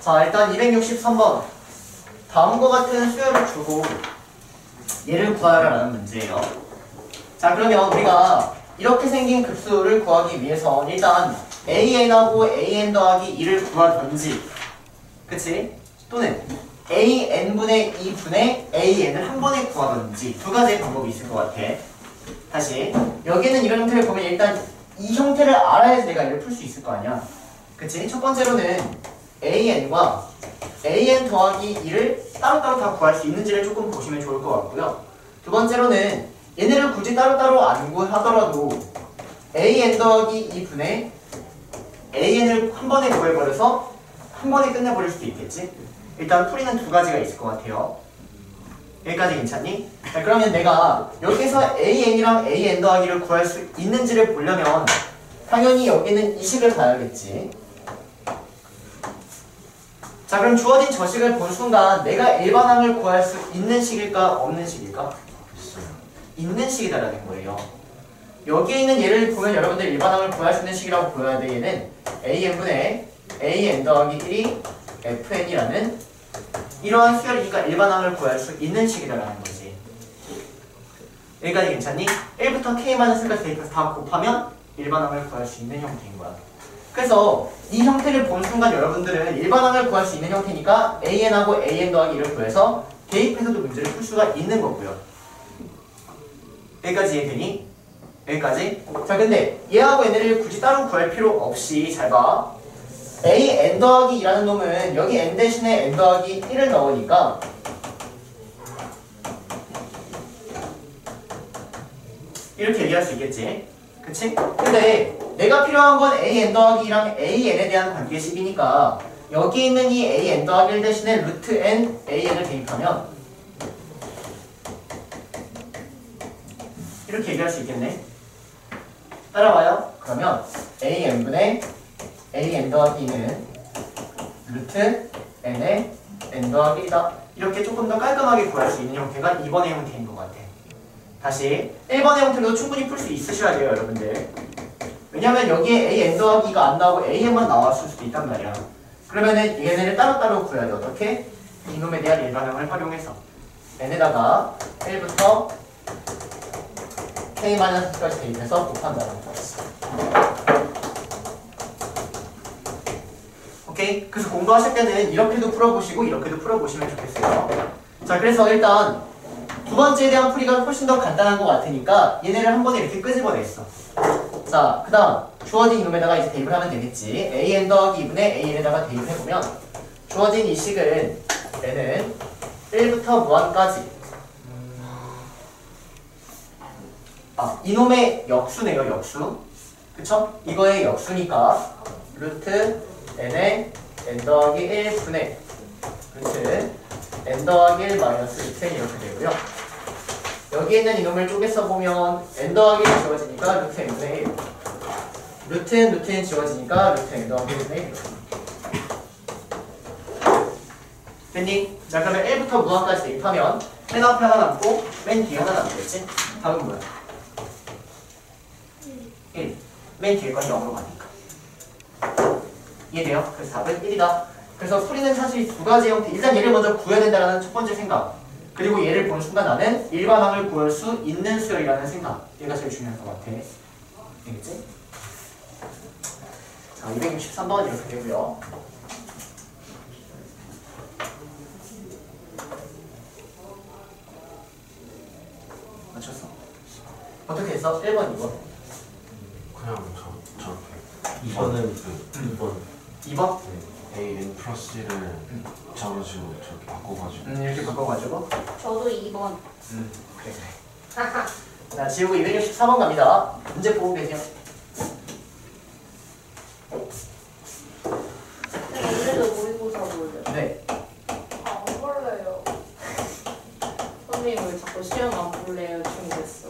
자, 일단 263번. 다음과 같은 수열을 주고 얘를 구하라라는 문제예요. 자, 그러면 우리가 이렇게 생긴 급수를 구하기 위해서 일단 an하고 an 더하기 2를 구하던지 그치? 또는 an분의 2분의 an을 한 번에 구하던지 두 가지의 방법이 있을 것 같아. 다시 여기는 이런 형태를 보면 일단 이 형태를 알아야지 내가 이를 풀 수 있을 거 아니야. 그치? 첫 번째로는 an과 an 더하기 2를 따로따로 다 구할 수 있는지를 조금 보시면 좋을 것 같고요. 두 번째로는 얘네를 굳이 따로따로 안 구하더라도 an 더하기 2분의 an을 한 번에 구해버려서 한 번에 끝내버릴 수도 있겠지? 일단 풀이는 두 가지가 있을 것 같아요. 여기까지 괜찮니? 자, 그러면 내가 여기서 an이랑 an 더하기를 구할 수 있는지를 보려면 당연히 여기는 이 식을 봐야겠지. 자 그럼 주어진 저 식을 본 순간 내가 일반항을 구할 수 있는 식일까 없는 식일까? 있는 식이다라는 거예요. 여기에 있는 예를 보면 여러분들 일반항을 구할 수 있는 식이라고 보여야 돼 얘는 an분의 an 더하기 1이 fn이라는 이러한 수열이니까 일반항을 구할 수 있는 식이다라는 거지. 여기까지 괜찮니? 1부터 k-1까지 대입해서 다 곱하면 일반항을 구할 수 있는 형태인 거야. 그래서 이 형태를 본 순간 여러분들은 일반항을 구할 수 있는 형태니까 an하고 an 더하기 1을 구해서 대입해서도 문제를 풀 수가 있는 거고요. 여기까지 이해되니? 여기까지? 자 근데 얘하고 얘네를 굳이 따로 구할 필요 없이 잘 봐. a n 더하기 2라는 놈은 여기 n 대신에 n 더하기 1을 넣으니까 이렇게 얘기할 수 있겠지? 그치? 근데 내가 필요한 건 a n 더하기 2랑 a n에 대한 관계식이니까 여기 있는 이 a n 더하기 1 대신에 루트 n a n을 대입하면 이렇게 얘기할 수 있겠네. 따라와요. 그러면 a n분의 a n 더하기 2는 루트 n의 n 더하기 1이다. 이렇게 조금 더 깔끔하게 구할 수 있는 형태가 2번의 형태인 것 같아. 다시 1번의 형태로도 충분히 풀 수 있으셔야 돼요, 여러분들. 왜냐면 여기에 a n 더하기가 안 나오고 a n만 나왔을 수도 있단 말이야. 그러면은 얘네를 따로따로 구해야 돼. 어떻게? 이놈에 대한 일반형을 활용해서 n에다가 1부터 k-1까지 대입해서 곱한다는 거지. 오케이? 그래서 공부하실 때는 이렇게도 풀어보시고 이렇게도 풀어보시면 좋겠어요. 자, 그래서 일단 두 번째에 대한 풀이가 훨씬 더 간단한 것 같으니까 얘네를 한 번에 이렇게 끄집어냈어. 자, 그 다음 주어진 이놈에다가 이제 대입을 하면 되겠지. an 더하기 2분의 an에다가 대입해보면 주어진 이 식은 n은 1부터 무한까지 아, 이놈의 역수네요, 역수. 그쵸? 이거의 역수니까 루트 n의 n 더하기 1분의 루트 n 더하기 1 마이너스 루트 n 이렇게 되고요. 여기 있는 이놈을 쪼개서 보면 n 더하기 1 지워지니까 루트 n분의 1 루트 n 루트 n 지워지니까 루트 n 더하기 1분의 1 됐니? 자 그러면 1부터 무한까지 대입하면 맨 앞에 하나 남고 맨 뒤에 하나 남겠지? 답은 뭐야? 1. 맨 뒤에 건 0으로 가니까. 이해돼요? 그래서 답은 1이다. 그래서 풀이는 사실 두 가지 형태. 일단 얘를 먼저 구해야 된다는 첫 번째 생각. 그리고 얘를 보는 순간 나는 일반항을 구할 수 있는 수열이라는 생각. 얘가 제일 중요한 것 같아. 알겠지? 자, 263번 이렇게 되고요. 맞췄어. 어떻게 했어? 1번, 2번. 그냥 저 저렇게 이번은 그 2번 2번? 네, a n 플러스 1을 잡아주고 저렇게 바꿔가지고 음, 이렇게 바꿔가지고. 저도 2번. 음, 그래, 그래. 자, 지우고 264번 갑니다. 문제 보고 계세요. 오늘도 모의고사 볼래요. 네. 안 볼래요. 선생님 왜 자꾸 시험 안 볼래요? 준비됐어.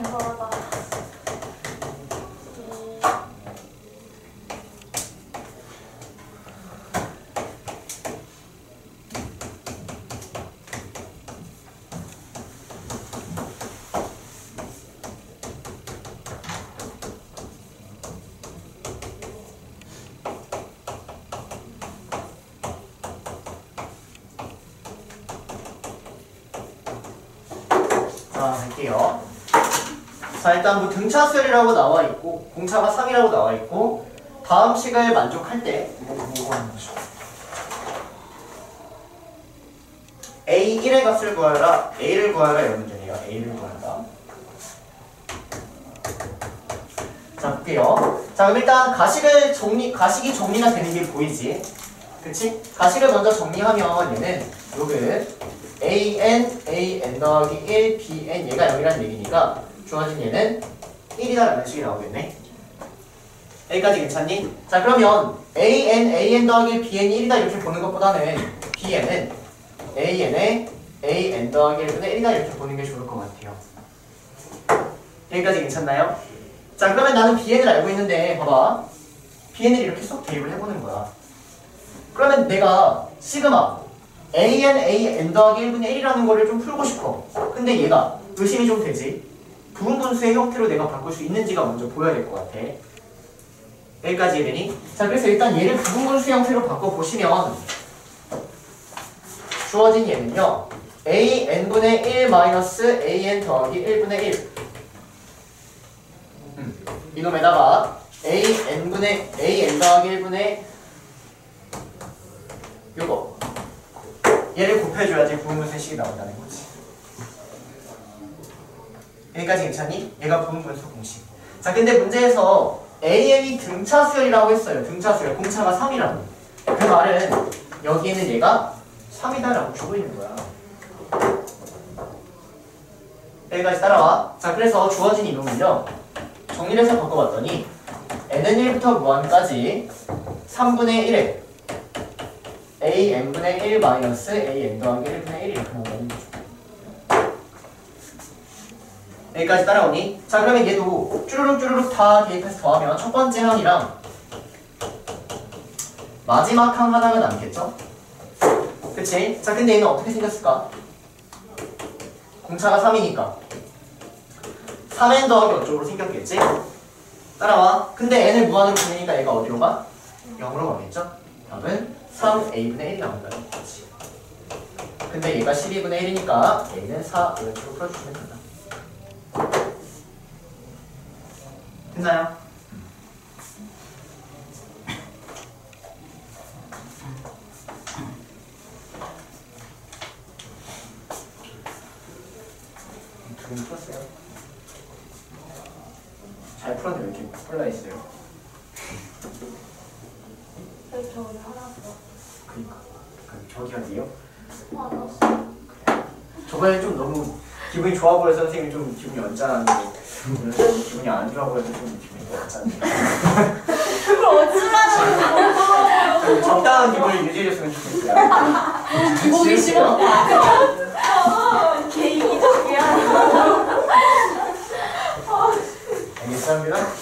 이상하다. 자, 갈게요. 자, 일단 뭐 등차수열이라고 나와 있고, 공차가 3이라고 나와 있고, 다음 식을 만족할 때, 뭐, 뭐 하는 거죠? A1의 값을 구하라, A를 구하라 이런 문제네요. A를 구한다. 자, 볼게요. 자, 그럼 일단 가식을 정리, 가식이 정리가 되는 게 보이지? 그치? 가식을 먼저 정리하면 얘는 요게 an, an 더하기 1, bn 얘가 0이라는 얘기니까 주어진 얘는 1이다라는 식이 나오겠네. 여기까지 괜찮니? 자 그러면 an, an 더하기 bn이 1이다 이렇게 보는 것보다는 bn은 an에 an 더하기 1분의 1이다 이렇게 보는 게 좋을 것 같아요. 여기까지 괜찮나요? 자 그러면 나는 bn을 알고 있는데 봐봐 bn을 이렇게 쏙 대입을 해보는 거야. 그러면 내가 시그마 an, an 더하기 1분의 1이라는 거를 좀 풀고 싶어. 근데 얘가 의심이 좀 되지. 부분 분수의 형태로 내가 바꿀 수 있는지가 먼저 보여야 될 것 같아. 여기까지 이해되니? 자, 그래서 일단 얘를 부분 분수 형태로 바꿔보시면 주어진 얘는요. an분의 1 마이너스 an 더하기 1분의 1 음, 이놈에다가 an분의 an 더하기 1분의 요거 얘를 곱해줘야지 부분분수식이 나온다는 거지. 여기까지 괜찮니? 얘가 부분분수 공식. 자 근데 문제에서 AN이 등차수열이라고 했어요. 등차수열. 공차가 3이라고. 그 말은 여기에는 얘가 3이다라고 주고 있는 거야. 여기까지 따라와. 자 그래서 주어진 이놈은요. 정리를 해서 바꿔봤더니 n은 1부터 무한까지 3분의 1에 a n분의 1 마이너스 a n 더하기 1분의 1 이렇게 나온다는 거죠. 여기까지 따라오니? 자 그러면 얘도 쭈루룩 쭈루룩 다 대입해서 더하면 첫 번째 항이랑 마지막 항 하나가 남겠죠? 그치? 자 근데 얘는 어떻게 생겼을까? 공차가 3이니까 3n 더하기 어쪽으로 생겼겠지? 따라와 근데 n을 무한으로 보내니까 얘가 어디로 가? 0으로 가겠죠? 답은 3a분의 1이 나온다는 거지. 근데 얘가 12분의 1이니까 얘는 4 이런 식으로 풀어주시면 된다. 됐나요? 두분 풀었어요? 잘 풀었는데 왜 이렇게 폴라 있어요? 저 오늘 화났어. 그니까 그 저기 어디요? 화났어. 저번에 좀 너무 기분이 좋아 보여서 선생님이 좀 기분이 언짢았는데 오늘 좀 기분이 안 좋아 보여서 좀 기분이 더 언짢네 그걸 어찌라는 좀 적당한 기분을 유지해줬으면 좋겠어요 보기 싫어. 개 이기적이야. 알겠습니다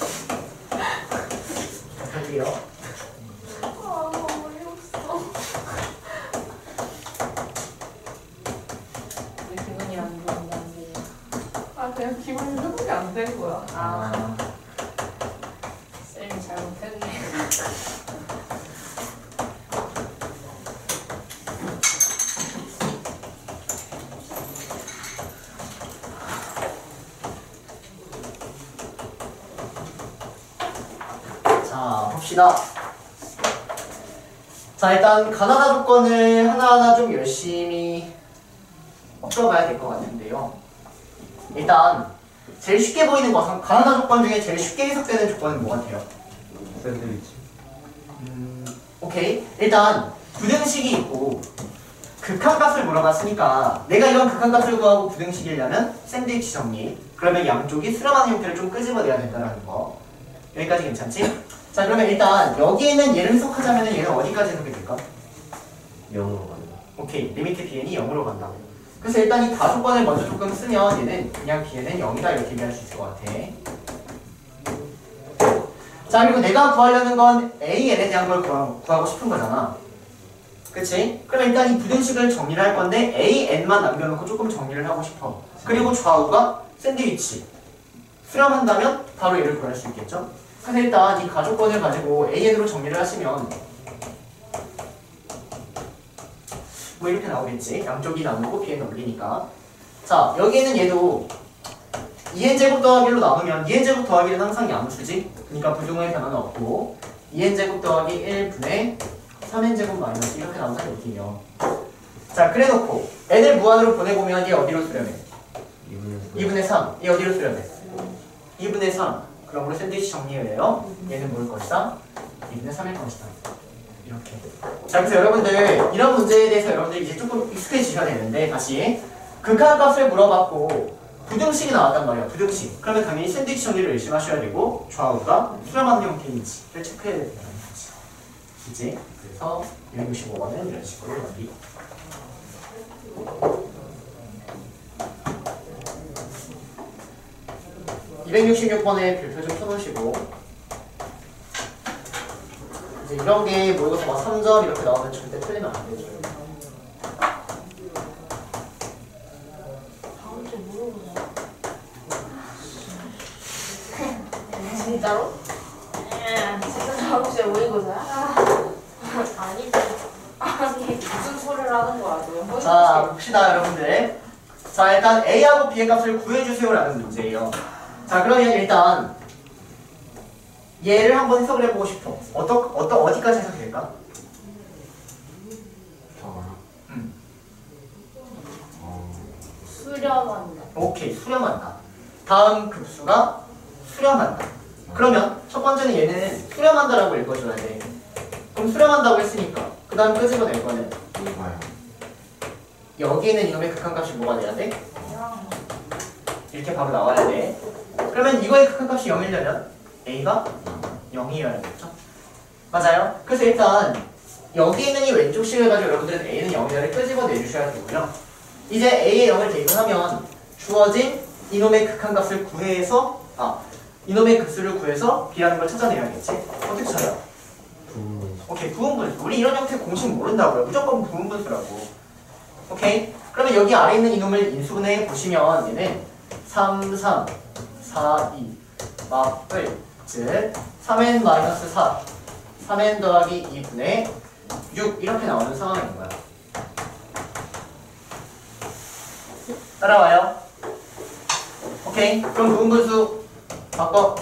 500고요. 아. 쌤이 잘못했네. 자, 봅시다. 자, 일단 가나다 조건을 하나하나 좀 열심히 풀어봐야 될 것 같은데요. 일단 제일 쉽게 보이는 것은 가나다 조건 중에 제일 쉽게 해석되는 조건은 뭐 같아요? 샌드위치 음, 오케이. 일단 부등식이 있고 극한값을 물어봤으니까 내가 이런 극한값을 구하고 부등식이려면 샌드위치 정리. 그러면 양쪽이 수렴한 형태를 좀 끄집어내야 된다는 거. 여기까지 괜찮지? 자 그러면 일단 여기에 있는 얘를 해석하자면 얘는 어디까지 해석이 될까? 0으로 간다 오케이. limit bn이 0으로 간다. 그래서 일단 이 다조건을 먼저 조금 쓰면 얘는 그냥 bn은 0이다 이렇게 얘기할 수 있을 것 같아. 자 그리고 내가 구하려는 건 AN에 대한 걸 구하고, 구하고 싶은 거잖아 그치? 그럼 일단 이 부등식을 정리를 할 건데 AN만 남겨놓고 조금 정리를 하고 싶어 그리고 좌우가 샌드위치 수렴한다면 바로 얘를 구할 수 있겠죠? 그래서 일단 이 가족권을 가지고 AN으로 정리를 하시면 뭐 이렇게 나오겠지 양쪽이 나누고 B에 넘기니까 자 여기는 얘도 2n제곱 더하기로 나누면 2n제곱 더하기는 항상 양수지 그러니까 부등호의 변화는 없고 2n제곱 더하기 1분의 3n제곱 마이너스 이렇게 나오면 이렇게 돼요 자 그래놓고 n을 무한으로 보내보면 얘 어디로 수렴해? 2분의 3. 얘 어디로 수렴해? 2분의 3. 그러므로 샌드위치 정리해요. 얘는 뭘 것이다? 2분의 3일 것이다. 이렇게. 자, 그래서 여러분들 이런 문제에 대해서 여러분들 이제 조금 익숙해지셔야 되는데 다시 극한값을 물어봤고 부등식이 나왔단 말이야. 부등식. 그러면 당연히 샌드위치 정리를 열심히 하셔야 되고 좌우가 수렴하는 형태인지를 체크해야 된다는 거지. 이제 그래서 265번은 이런 식으로 여기 266번에 별표 좀 쳐놓으시고 이제 이런 게 모여서 막 3점 이렇게 나오면 절대 틀리면 안 되죠. 다음 주에 물어보자. 진짜로? 진짜 다음 주에 모의고사야? 아니지. 아니 무슨 소리를 하는 거야 너? 자 봅시다 여러분들. 자 일단 A하고 B의 값을 구해주세요라는 문제예요. 자 그러면 일단 얘를 한번 해석을 해보고 싶어. 어떠, 어떠, 어디까지 해석이 될까? 저거요? 음. 어, 수렴한다. 오케이 수렴한다. 다음 급수가 수렴한다. 그러면 첫 번째는 얘는 수렴한다라고 읽어줘야 돼. 그럼 수렴한다고 했으니까 그 다음 끄집어낼 거는. 여기에는 이놈의 극한값이 뭐가 돼야 돼? 이렇게 바로 나와야 돼. 그러면 이거의 극한값이 0이려면 A가 0이어야겠죠? 맞아요? 그래서 일단 여기 있는 이 왼쪽 식을 가지고 여러분들은 A는 0이라를 끄집어 내 주셔야 되고요. 이제 A에 0을 대입하면 주어진 이놈의 극한값을 구해서 아 이놈의 급수를 구해서 B라는 걸 찾아내야겠지? 어떻게 찾아? 두 오케이 부분분수 우리 이런 형태 공식 모른다고요 무조건 부분분수라고 오케이 그러면 여기 아래 있는 이놈을 인수분해 보시면 얘는 3, 3, 4, 2 마플 즉 3n 마이너스 4 3n 더하기 2분의 6 이렇게 나오는 상황인 거야 따라와요 오케이 그럼 부분분수 바꿔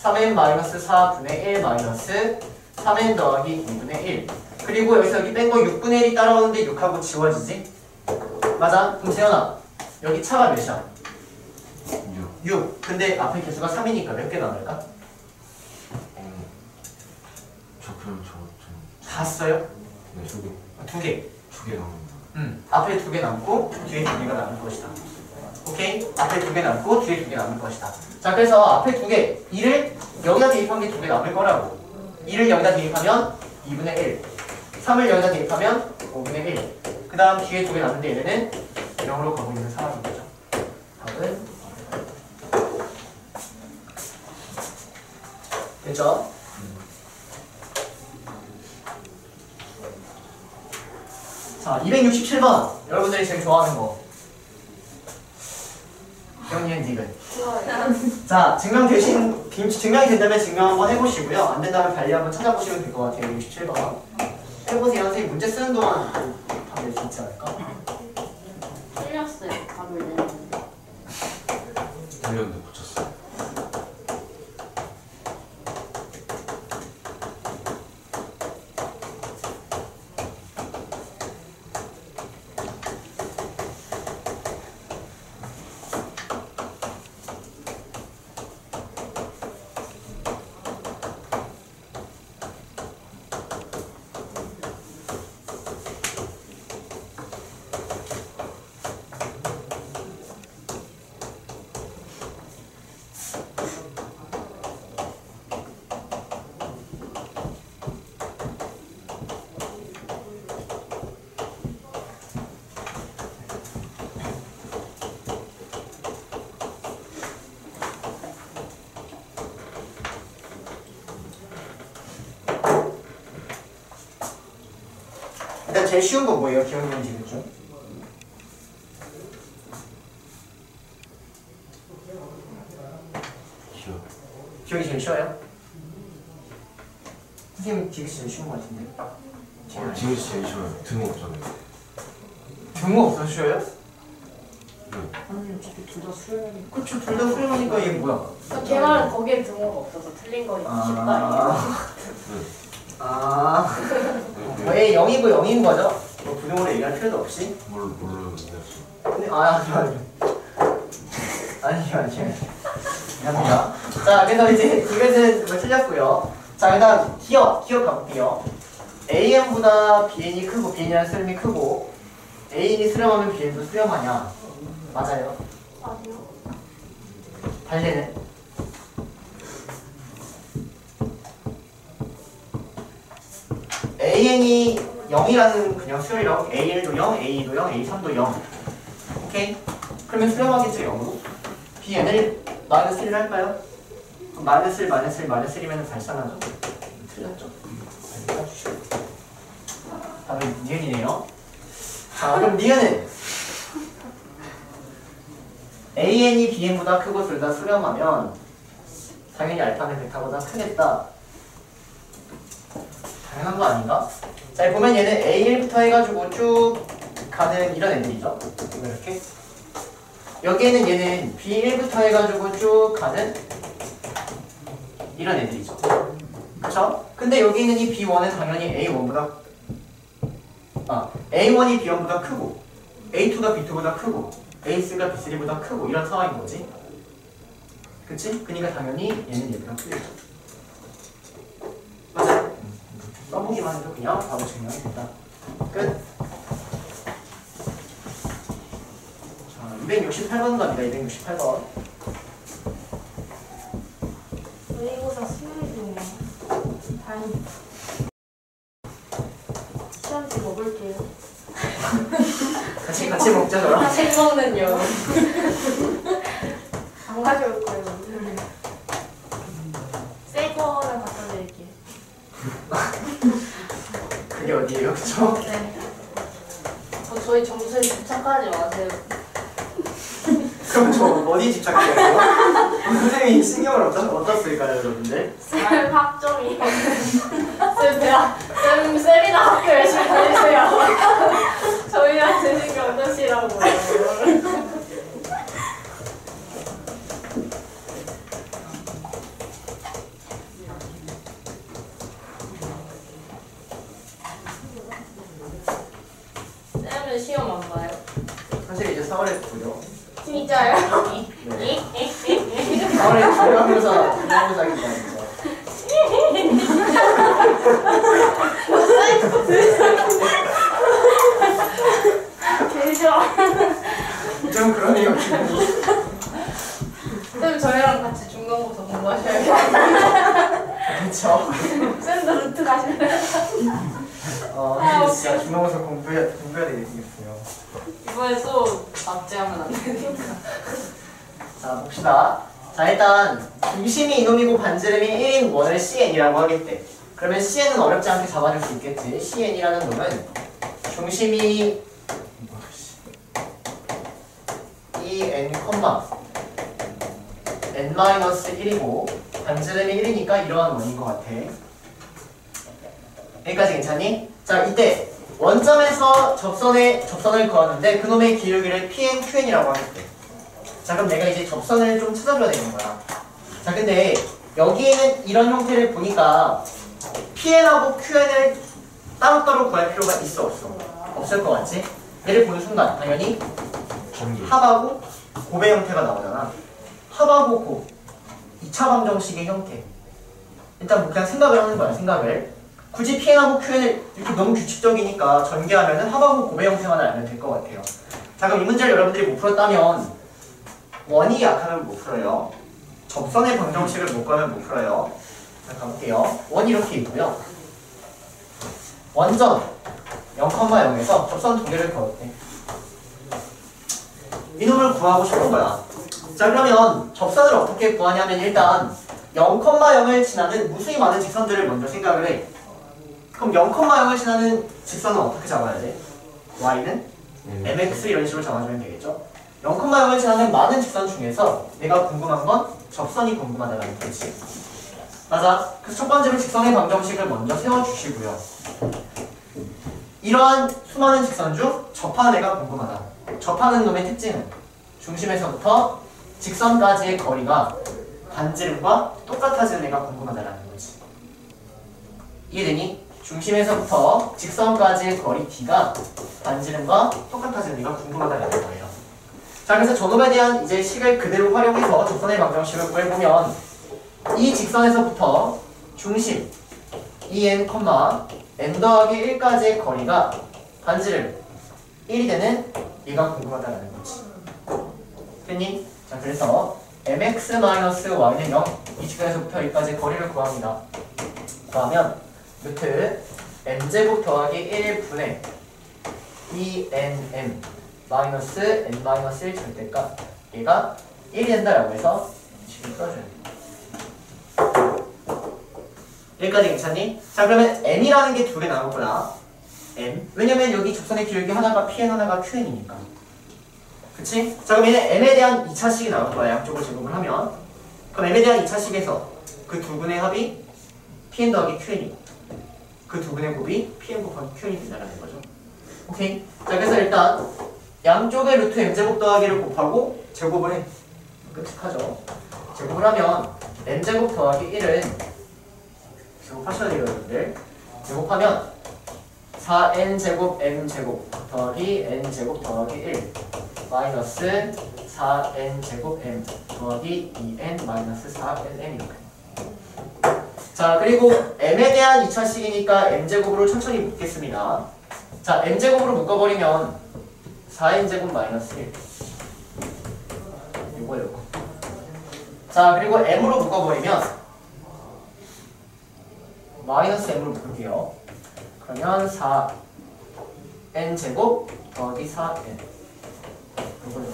3n 마이너스 4분의 1 마이너스 3n 더하기 2분의 1 그리고 여기서 여기 뺀 거 6분의 1이 따라오는데 6하고 지워지지? 맞아? 그럼 재현아 여기 차가 몇이야? 6. 6 근데 앞에 개수가 3이니까 몇 개 남을까? 어, 저 그럼 저좀 다 써요? 네, 두 개. 두 개. 두 개 남습니다. 음. 앞에 두 개 남고 뒤에 두 개가 남을 것이다. 오케이? 앞에 두 개 남고 뒤에 두 개 남을 것이다. 자 그래서 앞에 두 개, 2를 여기다 대입한 게 두 개 남을 거라고. 2를 여기다 대입하면 2분의 1. 3을 여기다 대입하면 5분의 1. 그 다음 뒤에 두 개 남는데 얘네는 0으로 가고 있는 상황인 거죠. 답은 됐죠? 자, 267번. 여러분들이 제일 좋아하는 거. 경리엔. 좋아요. 자, 증명 되신, 빈- 증명이 된다면 증명 한번 해보시고요. 안 된다면 발리 한번 찾아보시면 될 것 같아요. 67번. 해보세요. 선생님 문제 쓰는 동안 답낼 수 있지 않을까? 틀렸어요. 답을 내는데. 달렸는데 붙였어요. 일단 제일 쉬운 거 뭐예요? 기억력 지금 중? 기억. 기억이 제일 쉬워요? 선생님 기억이 제일 쉬운 거 같은데? 어, 지금 제일 쉬워요. 등 없잖아요. 등호 쉬워요? 아니 어차피 둘 다 수행. 그쵸 둘 다 수렴하니까 이게 뭐야 걔 말은 거기에 등호가 없어서 틀린 거니까 쉽다. 아, 아, 왜 0이고 0인 거죠? 뭐 부등호로 얘기할 필요도 없이 뭘 근데 아 아니요 아니요 아니요 미안합니다. 자 그래서 이제 이것은 뭐 틀렸고요. 자 그다음 기억 기억 가볼게요. AN보다 BN이 크고 BN이랑 수렴이 크고 AN이 수렴하면 BN도 수렴하냐? 맞아요? 아니요. 반대는 AN이 0이라는 그냥 수열이라고 A1도 0, A2도 0, A3도 0 오케이? 그러면 수렴하겠죠 0으로 BN을 마이너스 1을 할까요? 그럼 마이너스 1, 마이너스 1, 마이너스 1이면 발산하죠? 틀렸죠? 해주시고 다음에 니은이네요 자 그럼 니은은 AN이 BN보다 크고 둘 다 수렴하면 당연히 알파는 베타보다 크겠다. 당연한 거 아닌가? 자, 보면 얘는 A1부터 해가지고 쭉 가는 이런 애들이죠. 이렇게. 여기에는 얘는 B1부터 해가지고 쭉 가는 이런 애들이죠. 그쵸? 근데 여기 있는 이 B1은 당연히 A1보다 아, A1이 B1보다 크고 A2가 B2보다 크고 A3가 B3보다 크고 이런 상황인 거지. 그치? 그니까 당연히 얘는 얘보다 크겠죠. 맞아요? 해도 그냥 바로 증명이 된다. 끝. 자, 268번 갑니다. 268번. 모의고사 수요일 중에 다행히 시험지 먹을게요. 같이 같이 먹자 저랑. 책 먹는 여. 안 가져올 거예요. 새 거를 갖다 드릴게요. 어디예요? 그쵸? 네. 저 저희 점수에 집착하지 마세요. 그럼 저 어디 집착해야 돼요? 선생님이 신경을 어떠, 어떻을까요, 여러분들? 쌤 학점이요. 쌤 대학 쌤 쌤이나 학교 열심히 다니세요. 저희한테 신경 안 쓰시라고요. 쌤은 시험 안 봐요? 사실 이제 4월에 보죠. 진짜요? 네. 4월에 중요하면서 중요하면서기다 진짜. 개죠. 좀 그러네요, 기분이. 쌤 저희랑 같이 중간고사 공부하셔야겠어요. 그쵸? 쌤도 루트 가실래요? 어, 아, 진짜 중간고사 공부해야, 공부해야 되겠어요. 이번에 또 낙제하면 안 되니까. 자, 봅시다. 자, 일단, 중심이 이놈이고 반지름이 1인 원을 CN이라고 하겠대. 그러면 CN은 어렵지 않게 잡아줄 수 있겠지. CN이라는 놈은 중심이 이 n, n-1이고 반지름이 1이니까 이러한 원인 것 같아. 여기까지 괜찮니? 자, 이때 원점에서 접선의 접선을 그었는데 그놈의 기울기를 PN, QN이라고 하겠대. 자 그럼 내가 이제 접선을 좀 찾아줘야 되는 거야 자 근데 여기에는 이런 형태를 보니까 PN하고 QN을 따로따로 구할 필요가 있어 없어? 없을 것 같지? 얘를 보는 순간 당연히 합하고 곱의 형태가 나오잖아 합하고 곱 2차 방정식의 형태 일단 뭐 그냥 생각을 하는 거야 생각을 굳이 PN하고 QN을 이렇게 너무 규칙적이니까 전개하면은 합하고 곱의 형태만 알면 될 것 같아요 자 그럼 이 문제를 여러분들이 못 풀었다면 원이 약하면 못 풀어요. 접선의 방정식을 못 가면 못 풀어요. 자, 가볼게요. 원이 이렇게 있고요. 원점 0,0에서 접선 두 개를 그었대. 이놈을 구하고 싶은 거야. 자, 그러면 접선을 어떻게 구하냐면 일단 0,0을 지나는 무수히 많은 직선들을 먼저 생각을 해. 그럼 0,0을 지나는 직선은 어떻게 잡아야 돼? y는 mx 이런 식으로 잡아주면 되겠죠? 0,0을 지나는 많은 직선 중에서 내가 궁금한 건 접선이 궁금하다는 거지. 맞아. 그래서 첫 번째로 직선의 방정식을 먼저 세워주시고요. 이러한 수많은 직선 중 접하는 애가 궁금하다. 접하는 놈의 특징은 중심에서부터 직선까지의 거리가 반지름과 똑같아지는 애가 궁금하다라는 거지. 이해되니? 중심에서부터 직선까지의 거리 d가 반지름과 똑같아지는 애가 궁금하다라는 거예요. 자, 그래서 저놈에 대한 이제 식을 그대로 활용해서 직선의 방정식을 구해보면 이 직선에서부터 중심 en, n 더하기 1까지의 거리가 반지름 1이 되는 얘가 궁금하다는 거지. 됐니? 자, 그래서 mx-y는 0, 이 직선에서부터 여기까지 거리를 구합니다. 구하면 루트 n제곱 더하기 1분의 2nm 마이너스 n 마이너스 1 절대값 얘가 1이 된다라고 해서 식을 풀어줘야 돼. 여기까지 괜찮니? 자 그러면 n이라는 게 두개 거야. n. 왜냐면 여기 접선의 기울기 하나가 pn 하나가 qn이니까. 그치? 자 그럼 얘는 n에 대한 2차식이 나올 거야. 양쪽을 제곱을 하면. 그럼 n에 대한 2차식에서 그 두 분의 합이 pn 더하기 qn이고 그 두 분의 곱이 pn 곱하기 qn이 된다는 거죠. 오케이? 자 그래서 일단 양쪽의 루트 m제곱 더하기를 곱하고 제곱을 해. 끝하죠. 제곱을 하면 n제곱 더하기 1은 제곱하셔야 돼요 여러분들 제곱하면 4n제곱 m제곱 더하기 n제곱 더하기 1 마이너스 4n제곱 m 더하기 2n 마이너스 4nm 이렇게 자 그리고 m에 대한 2차식이니까 m제곱으로 천천히 묶겠습니다. 자 m제곱으로 묶어버리면 4n제곱 마이너스 1 요거 요거 자 그리고 m으로 묶어버리면 마이너스 m으로 묶을게요. 그러면 4n 제곱 더하기 4n 이거요.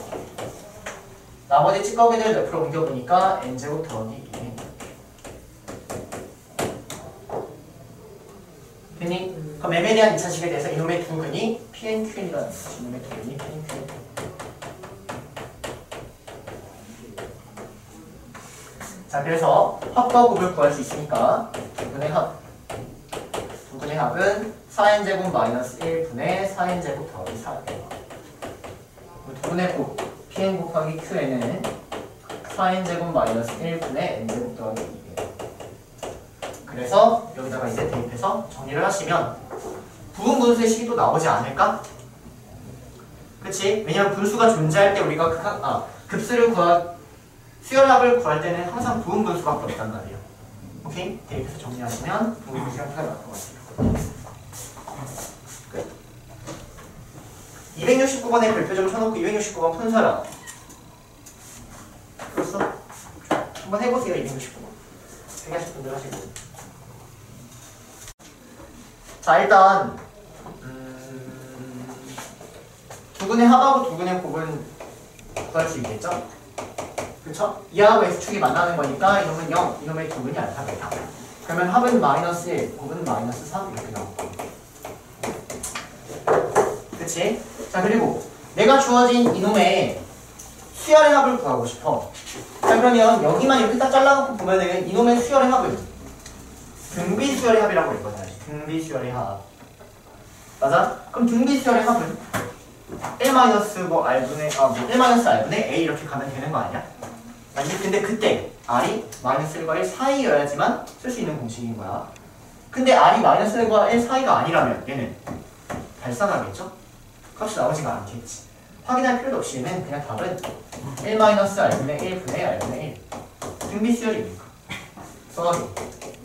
나머지 찌꺼기들 옆으로 옮겨보니까 n 제곱 더하기 2n 됐니? 그럼 m에 대한 2차식에 대해서 이놈의 두 근이 pn, qn이라는 거지. 이놈의 두 근이 pn, qn 자 그래서 합과 곱을 구할 수 있으니까 두 근의 합두 근의 합은 4n제곱 마이너스 1분의 4n제곱 더하기 4n 두 근의 곱 pn 곱하기 qn은 4n제곱 마이너스 1분의 n제곱 더하기 2n 그래서 여기다가 이제 대입해서 정리를 하시면 부분 분수의 식이 또 나오지 않을까? 그치? 왜냐면 분수가 존재할 때 우리가 그, 아, 급수를 구하 수열합을 구할 때는 항상 부분 분수밖에 없단 말이에요. 오케이? 대입해서 정리하시면 부분 분수가 나올 것 같아요. 끝. 269번에 별표 좀 쳐놓고 269번 푼 사람. 그랬어? 한번 해보세요 269번. 해결하실 분들 하시고. 자 일단 음, 두 분의 합하고 두 분의 곱은 구할 수 있겠죠? 그쵸? 이하고 x축이 만나는 거니까 이놈은 0, 이놈의 두 분이 알파벳이다. 그러면 합은 마이너스 1, 곱은 마이너스 3 이렇게 나오고 그치? 자 그리고 내가 주어진 이놈의 수열의 합을 구하고 싶어. 자 그러면 여기만 이렇게 딱 잘라놓고 보면은 이놈의 수열의 합은 등비 수열의 합이라고 있거든. 등비 수열의 합. 맞아? 그럼 등비 수열의 합은 1 마이너스 뭐 r분의 아뭐1 마이너스 r분의 a 이렇게 가면 되는 거 아니야? 아니 근데 그때 r이 마이너스 1과 1 사이여야지만 쓸 수 있는 공식인 거야. 근데 r이 마이너스 1과 1 사이가 아니라면 얘는 발산하겠죠? 값이 나오지가 않겠지. 확인할 필요도 없이 얘는 그냥 답은 1 마이너스 r분의 1분의 r분의 1 등비 수열이니까. 써가지고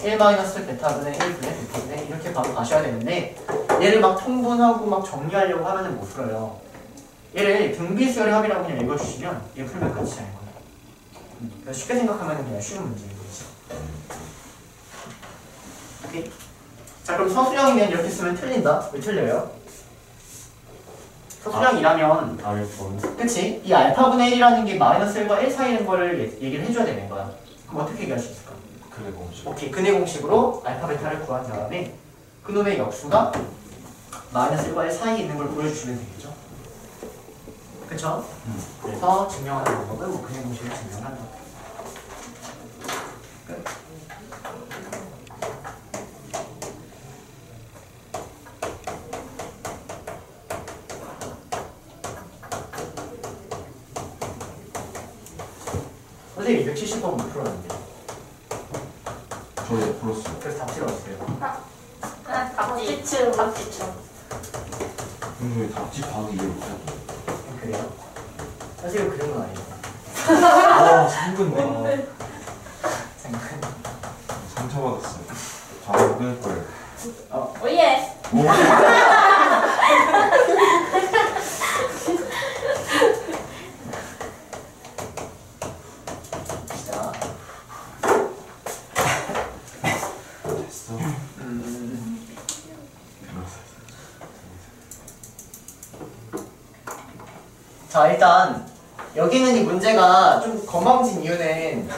1 마이너스 베타 분의 1 분의 베타 분의 1 이렇게 바로 가셔야 되는데 얘를 막 통분하고 막 정리하려고 하면은 못 풀어요. 얘를 등비 수열의 합이라고 그냥 읽어주시면 얘 풀면 끝이야 이거. 그래서 쉽게 생각하면 그냥 쉬운 문제인 거지. 오케이. 자 그럼 서술형이면 이렇게 쓰면 틀린다. 왜 틀려요? 서술형이라면 알폰 그치? 이 알파분의 1이라는 게 마이너스 1과 1 사이인 거를 얘- 얘기를 해줘야 되는 거야. 그럼 어떻게 얘기할 수 있을 까? 그래 공식 오케이. 근의 공식으로 알파 베타를 구한 다음에 그놈의 역수가 마이너스 1과 1 사이에 있는 걸 보여주시면 되겠죠? 그쵸? 음. 그래서 증명하는 방법은 뭐 근의 공식을 증명한다. 끝. 선생님 270번 못 풀었는데 저희 플러스 그래서 답 찍어주세요. 박지층. 박지층. 근데 답지 봐도 이해 못하고 그래요? 사실 그런 건 아니에요. 아 상근네. 잠깐 상처받았어요. 잘안 끊을걸 오예. 자 됐어 음, 자 일단 여기는 이 문제가 좀 건방진 이유는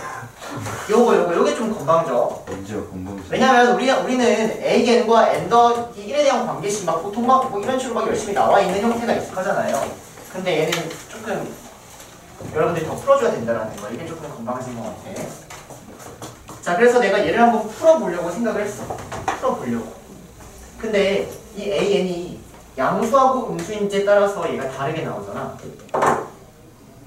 요거 요거 요게 좀 건방져. 언제가 건방지 왜냐면 우리, 우리는 N과 N 더하기 1에 대한 관계식 막 보통 막 뭐 이런 식으로 막 열심히 나와 있는 형태가 익숙하잖아요. 근데 얘는 조금 여러분들이 더 풀어줘야 된다는 거 이게 조금 건방진 것 같아. 자 그래서 내가 얘를 한번 풀어보려고 생각을 했어. 풀어보려고. 근데 이 AN이 양수하고 음수인지에 따라서 얘가 다르게 나오잖아.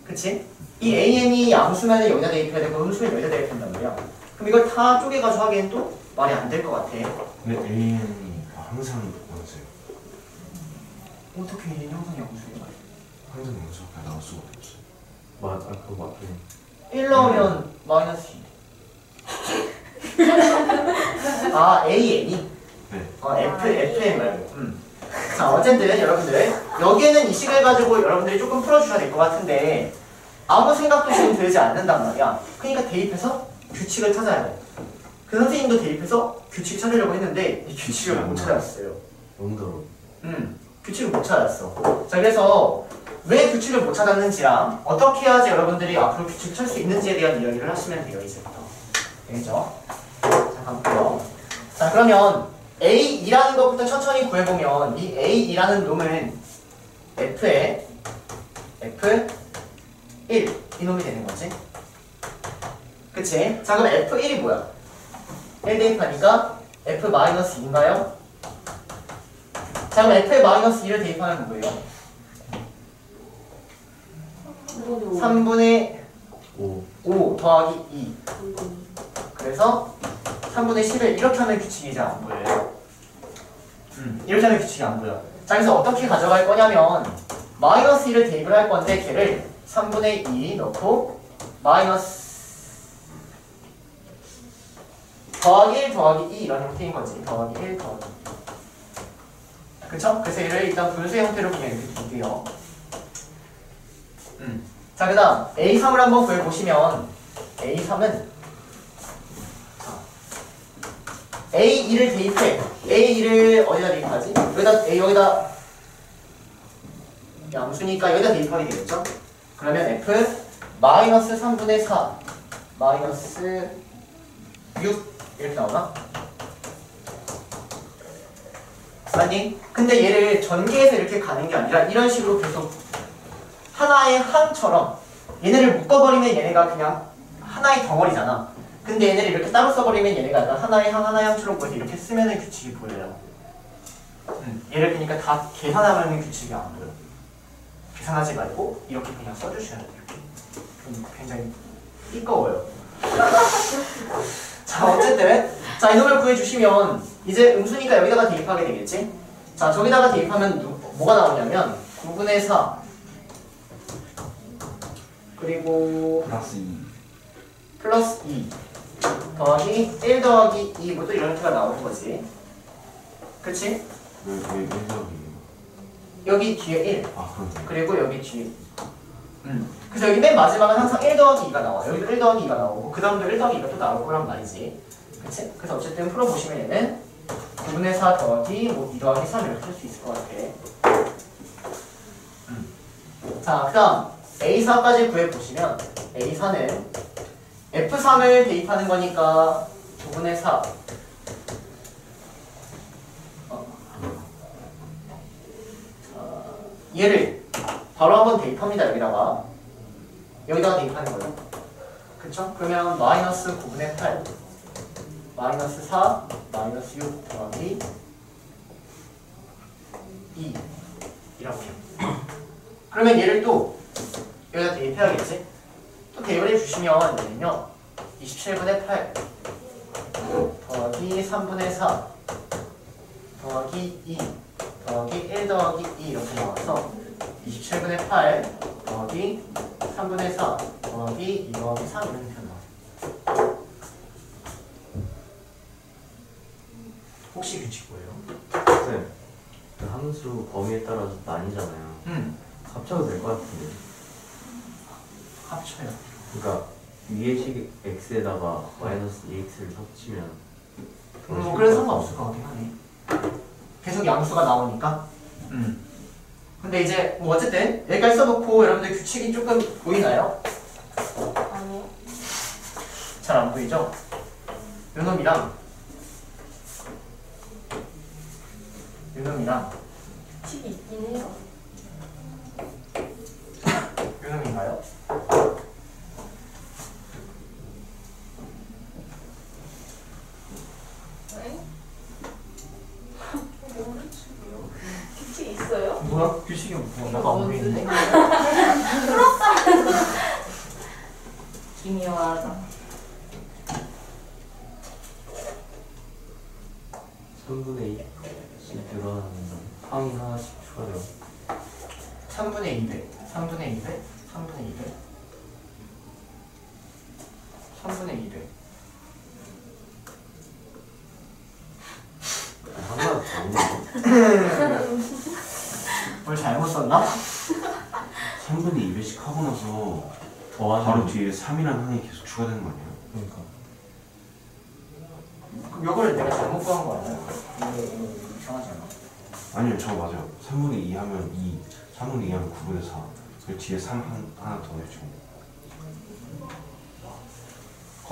그치? 이 AN이 양수면 여기다 대입해야 되고 음수면 여기다 대입한단 말이야. 그럼 이걸 다 쪼개가지고 하기엔 또 말이 안 될 것 같아. 근데 AN이 항상 원수예요. 어떻게 AN이 항상 양수야? 항상 원수가 나올 수가 없어 맞아 그거 맞긴 1 넣으면 마이너스 2 아 AN이? 네. 어 F, 아, FN 말고. 음. 자 어쨌든 여러분들 여기에는 이 식을 가지고 여러분들이 조금 풀어주셔야 될 것 같은데 아무 생각도 지금 들지 않는단 말이야 그러니까 대입해서 규칙을 찾아야 돼 그 선생님도 대입해서 규칙 찾으려고 했는데 이 규칙을 못 찾았어요 너무 더러 음, 규칙을 못 찾았어. 자, 그래서 왜 규칙을 못 찾았는지랑 어떻게 해야지 여러분들이 앞으로 규칙을 찾을 수 있는지에 대한 이야기를 하시면 돼요, 이제부터. 되죠? 잠깐 볼게요. 자, 그러면 A2라는 것부터 천천히 구해보면 이 A2라는 놈은 F에 F1 이 놈이 되는 거지. 그치? 자, 그럼 F1이 뭐야? 1 대입하니까 F-2인가요? 자 그럼 f에 마이너스 2를 대입하면 뭐예요? 3분의 5 5 더하기 2 그래서 3분의 11 이렇게 하면 규칙이 이제 안 보여요 음, 이렇게 하면 규칙이 안 보여. 자 그래서 어떻게 가져갈 거냐면 마이너스 2를 대입을 할 건데 걔를 3분의 2 넣고 마이너스 더하기 1 더하기 2 이런 형태인 거지. 더하기 1 더하기 2 그쵸? 그래서 얘를 일단 분수의 형태로 그냥 이렇게 둘게요. 음. 자, 그 다음 A3을 한번 구해보시면 A3은 A2를 대입해 A2를 어디다 대입하지? 여기다 A 여기다 양수니까 여기다 대입하게 되겠죠? 그러면 F 마이너스 3분의 4 마이너스 6 이렇게 나오나? 맞니? 근데 얘를 전개해서 이렇게 가는 게 아니라 이런 식으로 계속 하나의 항처럼 얘네를 묶어버리면 얘네가 그냥 하나의 덩어리잖아. 근데 얘네를 이렇게 따로 써버리면 얘네가 약간 하나의 항, 하나의 항처럼 보여서 이렇게 쓰면은 규칙이 보여요. 음, 얘를 그러니까 다 계산하면 규칙이 안 보여. 계산하지 말고 이렇게 그냥 써주셔야 돼요. 굉장히 띠꺼워요. 자 어쨌든 자 이놈을 구해주시면 이제 음수니까 여기다가 대입하게 되겠지? 자 저기다가 대입하면 누, 뭐가 나오냐면 9분의 4 그리고 플러스 2 플러스 2 더하기 1 더하기 2 뭐또 이런 형태가 나오는 거지 그치? 왜 왜 왜냐면 여기 뒤에 1아 그리고 여기 뒤에 2 음. 그래서 여기 맨 마지막은 항상 1 더하기 2가 나와 여기도 1 더하기 2가 나오고 그 다음도 1 더하기 2가 또 나올 거란 말이지 그치? 그래서 어쨌든 풀어보시면 얘는 9분의 4 더하기 뭐2 더하기 3 이렇게 쓸 수 있을 것 같아 음. 자, 그 다음 A4까지 구해보시면 A4는 F3을 대입하는 거니까 9분의 4 어. 자, 얘를 바로 한번 대입합니다 여기다가 여기다가 대입하는 거예요 그쵸? 그러면 마이너스 9분의 8 마이너스 4 마이너스 6 더하기 2 이렇게 그러면 얘를 또 여기다 대입해야겠지? 또 대입을 해주시면 되면요 27분의 8 더하기 3분의 4 더하기 2 더하기 1 더하기 2 이렇게 나와서 27분의 8 더하기 3분의 4 더하기 2 더하기 3 이렇게 나와요 혹시 규칙 뭐예요? 네. 그 함수 범위에 따라서 나뉘잖아요. 음 합쳐도 될 것 같은데. 합쳐요 그러니까 위의 식 x에다가 마이너스 2x를 섞치면 음, 뭐 그래서 상관없을 것 같긴 하네. 계속 양수가 나오니까. 음. 근데 이제 뭐 어쨌든 여기까지 써놓고 여러분들 규칙이 조금 보이나요? 아니요. 잘 안 보이죠? 요 놈이랑 요 놈이랑 팁이 있긴 해요. 요 놈인가요? 네? 모르겠어요. 팁이 있어요? 뭐야? 규칙이 뭐 나도 안 보이는데? 기묘하다. 3분의 2씩 들어가는 항이 하나씩 추가돼요. 3분의 200 3분의 200 3분의 200 3분의 200 하나 없네. 뭘 잘못 썼나? 3분의 2배씩 하고 나서 더하는 바로 뒤에 3이라는 항이 계속 추가되는 거 아니에요? 그러니까. 그럼 요걸 내가 잘못 구한 거 아니야? 이거 이거 이상하지 않아? 아니요 저 맞아요 3분의 2 하면 2 3분의 2 하면 9분의 4 그리고 뒤에 3 한, 하나 더 넣죠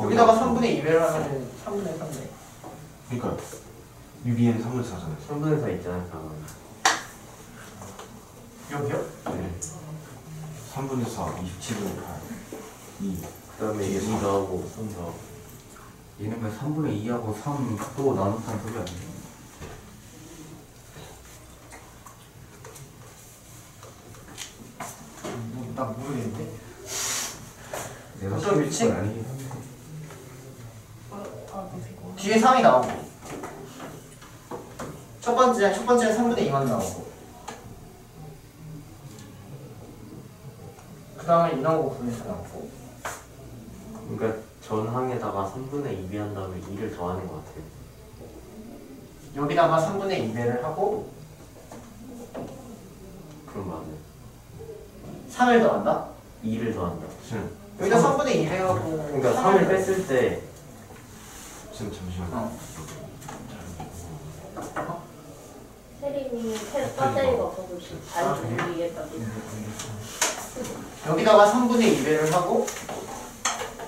여기다가 3분의 2배를 하면 3분의 3네 그러니까 위에는 3분의 4잖아요 3분의 4 있잖아요. 방금. 여기요? 네 3분의 4 27분의 8 2 그 다음에 뒤에 2 삼. 더하고 3 더하고. 얘는 왜 3분의 2하고 3또 나눴다는 소리 아니에요? 뭐, 나 모르겠는데 내가 어떤 아니긴 한데 아, 네. 뒤에 3이 나오고 첫 번째 첫 번째는 3분의 2만 나오고 다음에 2 9분의 4 나오고 그러니까 전 항에다가 3분의 2배 한 다음에 2를 더하는 것 같아요. 여기다가 3분의 2배를 하고 그럼 맞아요. 3을 더한다? 2를 더한다. 쌤, 여기다 3분의 2배 하고 그러니까 3을 뺐을 때쌤 잠시만요 어. 세림이 태- 배터리가 없어서 지금 잘 아, 그래요? 모르겠다. 여기다가 3분의 2배를 하고